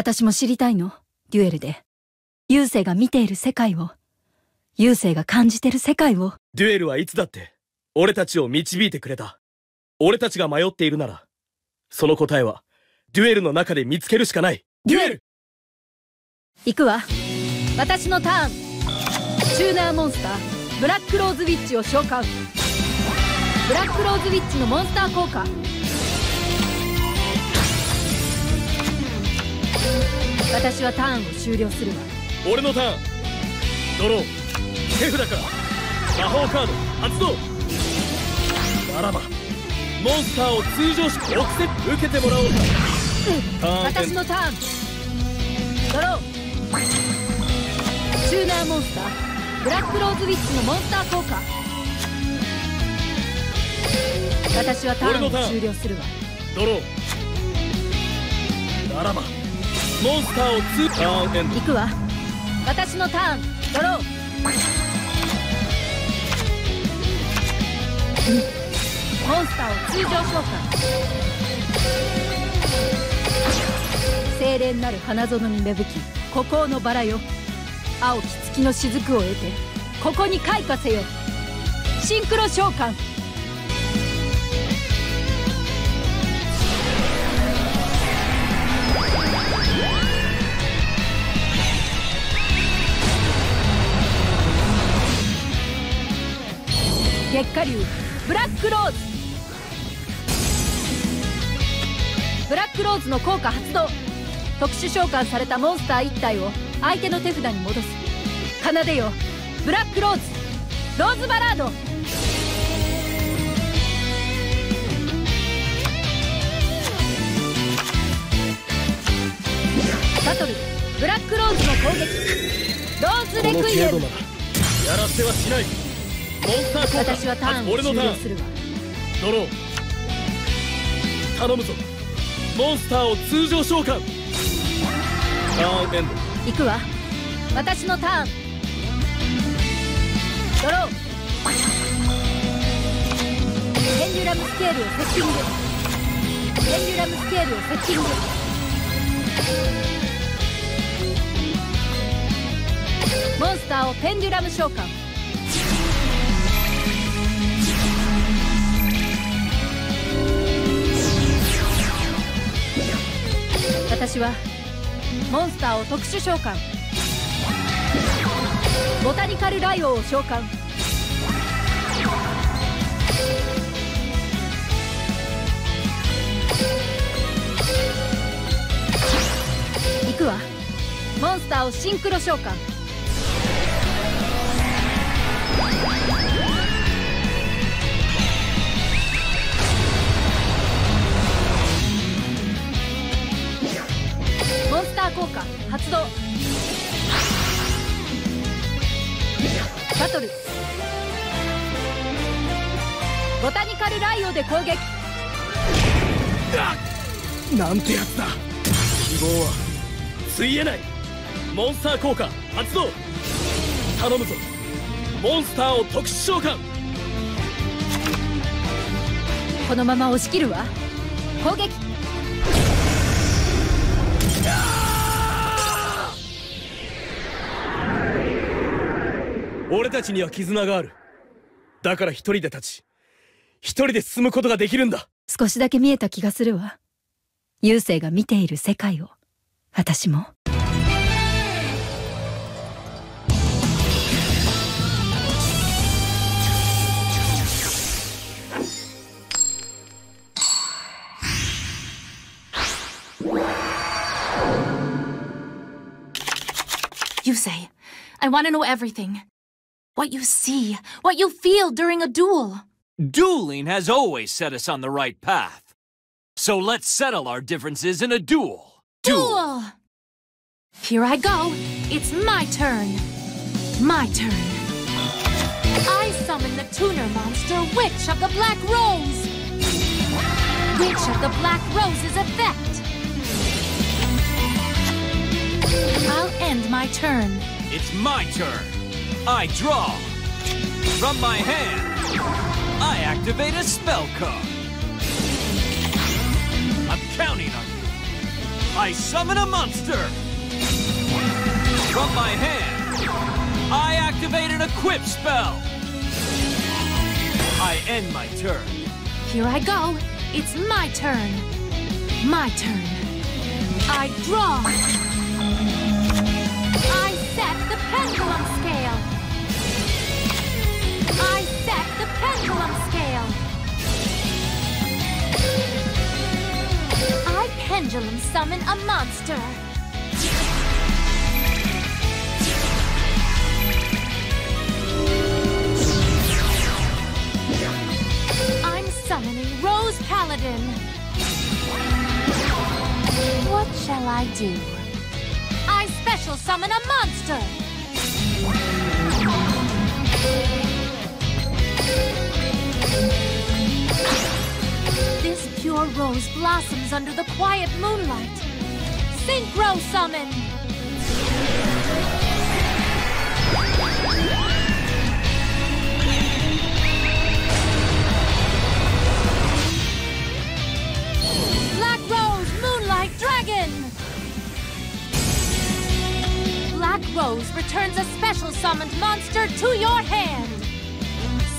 私も知りたいの、デュエルで。優勢が見ている世界を。優勢が感じてる世界を。デュエルはいつだって、俺たちを導いてくれた。俺たちが迷っているなら、その答えは、デュエルの中で見つけるしかない。デュエル行くわ。私のターン。チューナーモンスター、ブラックローズウィッチを召喚。ブラックローズウィッチのモンスター効果。私はターンを終了するわ。俺のターン。ドロー。手札から。魔法カード。発動。ならばモンスターを通常式オクセ受けてもらおうか、うん、私のターン。ドロー。チューナーモンスター。ブラックローズウィッチのモンスター効果。私はターンを終了するわ。ドロー。ならばモンスターを2ターンエンド。行くわ。私のターン。ドロー。モンスターを通常召喚。精霊なる花園に芽吹き孤高のバラよ。青き月の雫を得てここに開花せよ。シンクロ召喚月下流ブラックローズ。ブラックローズの効果発動。特殊召喚されたモンスター1体を相手の手札に戻す。奏でよ。ブラックローズ。ローズバラード。バトル。ブラックローズの攻撃。ローズレクイエム。やらせはしない。私はターンを終了するわ。ドロー頼むぞ。モンスターを通常召喚。ターンエンド。行くわ。私のターン。ドローペンデュラムスケールをセッティング。ペンデュラムスケールをセッティング。モンスターをペンデュラム召喚はモンスターを特殊召喚。ボタニカルライオを召喚。行くわ。モンスターをシンクロ召喚。効果発動。バトル。ボタニカルライオで攻撃。なんてやつだ。希望はついえない。モンスター効果発動。頼むぞ。モンスターを特殊召喚。このまま押し切るわ。攻撃俺たちには絆がある。だから一人で立ち一人で進むことができるんだ。少しだけ見えた気がするわ。優勢が見ている世界を。私も。You say, I want to know everything. What you see, what you feel during a duel. Dueling has always set us on the right path. So let's settle our differences in a duel. Duel! Here I go. It's my turn. My turn. I summon the tuner monster, Witch of the Black Rose. Witch of the Black Rose's effect. I'll end my turn. It's my turn. I draw. From my hand, I activate a spell card. I'm counting on you. I summon a monster! From my hand, I activate an equip spell! I end my turn. Here I go. It's my turn. My turn. I draw. I set the pendulum set the pendulum scale. I pendulum summon a monster. I'm summoning Rose Paladin. What shall I do? I special summon a monster. Blossoms under the quiet moonlight. Synchro summon! Black Rose Moonlight Dragon! Black Rose returns a special summoned monster to your hand.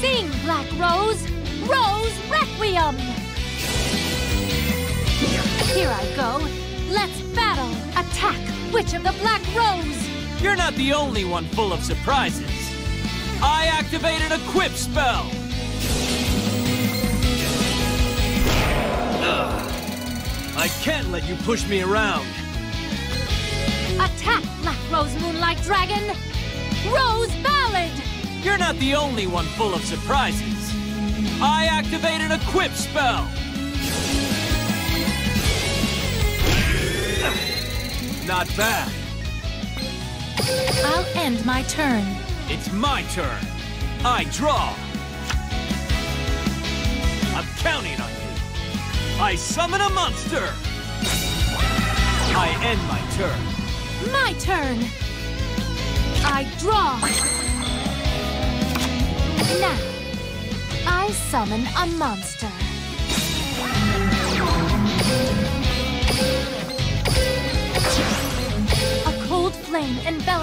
Sing, Black Rose! Rose Requiem! Here I go. Let's battle! Attack! Witch of the Black Rose! You're not the only one full of surprises. I activated a quip spell! Ugh. I can't let you push me around. Attack, Black Rose Moonlight Dragon! Rose Ballad! You're not the only one full of surprises. I activate an equip spell! Not bad. I'll end my turn. It's my turn. I draw. I'm counting on you. I summon a monster. I end my turn. My turn! I draw! Now, I summon a monster.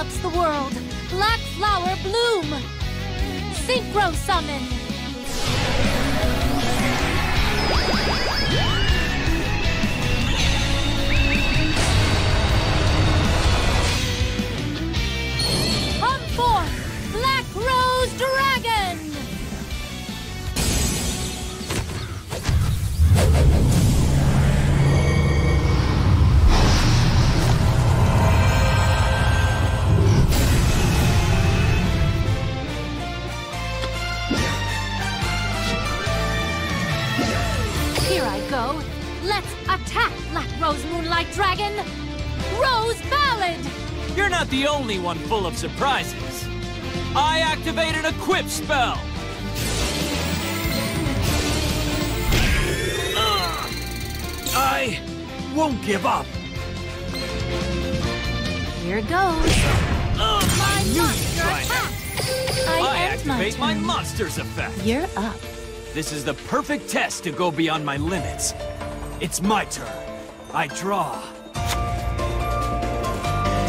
Envelops the world. Black flower bloom. Synchro summon. Let's attack Black Rose Moonlight Dragon. Rose Ballad! You're not the only one full of surprises. I activate an equip spell. I won't give up. Here goes. Ugh, I knew you'd monster attack! I, I end my activate my turn. monster's effect. You're up. This is the perfect test to go beyond my limits. It's my turn. I draw.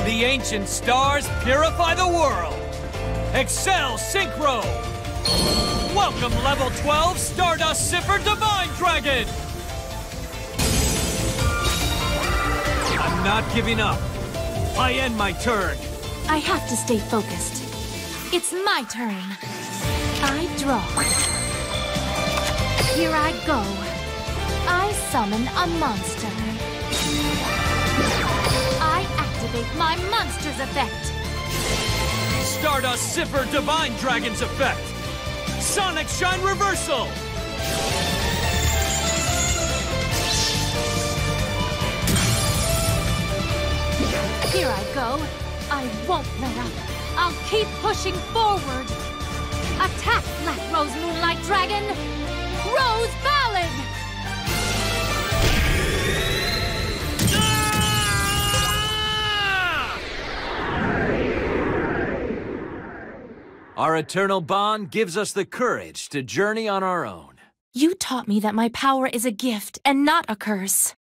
The ancient stars purify the world. Accel Synchro. Welcome level 12 Stardust Sifr Divine Dragon. I'm not giving up. I end my turn. I have to stay focused. It's my turn. I draw. Here I go. I summon a monster. I activate my monster's effect. Stardust Sifr Divine Dragon's effect. Sonic Shine Reversal. Here I go. I won't let up. I'll keep pushing forward. Attack, Black Rose Moonlight Dragon. Rose! Our eternal bond gives us the courage to journey on our own. You taught me that my power is a gift and not a curse.